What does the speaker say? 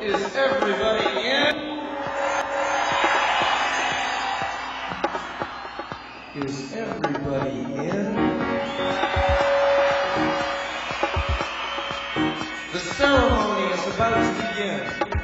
Is everybody in? Is everybody in? The ceremony is about to begin.